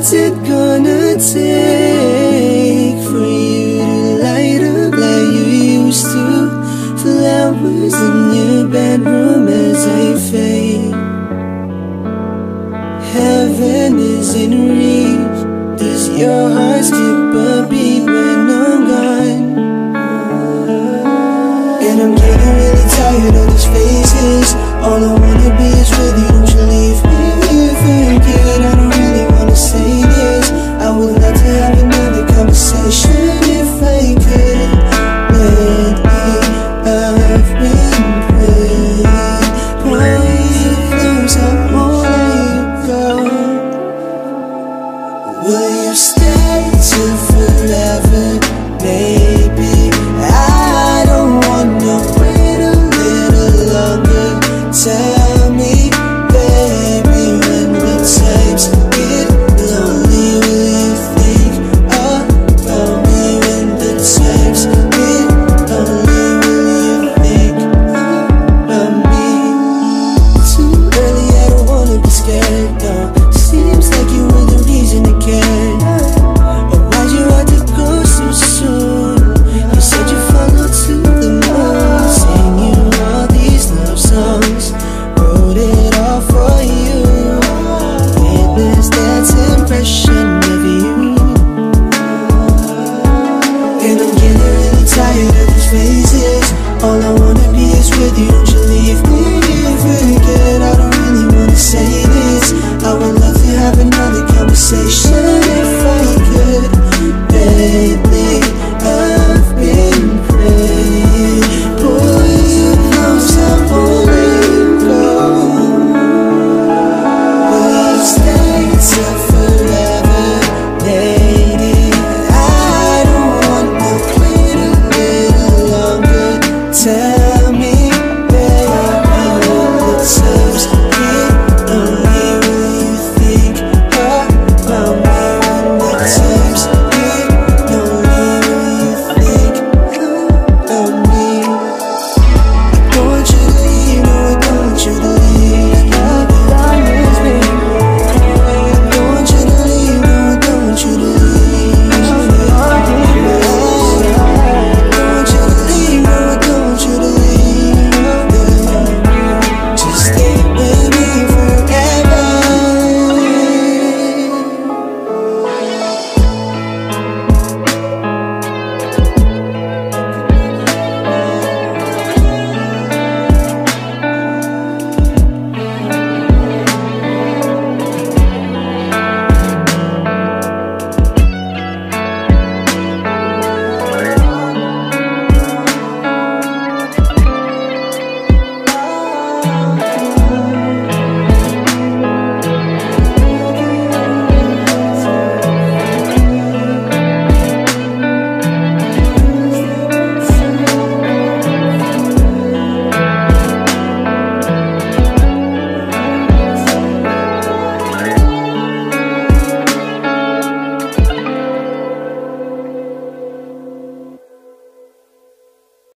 What's it gonna take for you to light up like you used to? Flowers in your bedroom as I fade. Heaven is in reach. Does your heart skip a beat when I'm gone? And I'm getting really tired of these faces. All I wanna be is with you. I would love to have another conversation.